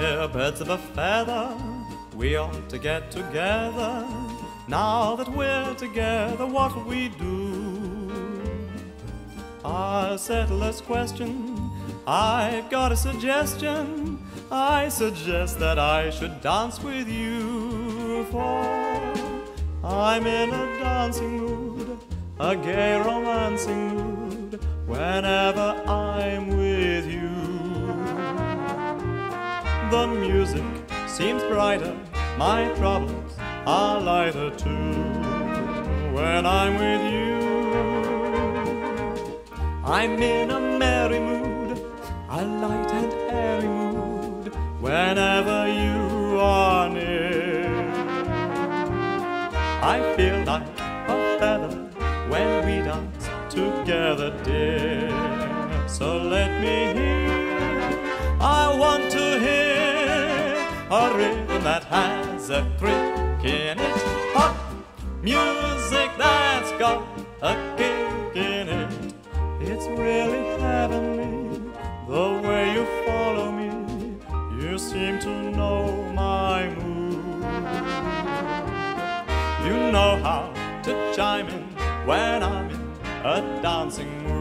We're birds of a feather, we ought to get together. Now that we're together, what we do? I'll settle this question. I've got a suggestion. I suggest that I should dance with you, for I'm in a dancing mood, a gay romancing mood, whenever I'm The music seems brighter, my troubles are lighter too, when I'm with you. I'm in a merry mood, a light and airy mood, whenever you are near. I feel like a feather when we dance together, dear. So let me hear, I want to hear a rhythm that has a crick in it. Hot music that's got a kick in it. It's really heavenly the way you follow me. You seem to know my mood. You know how to chime in when I'm in a dancing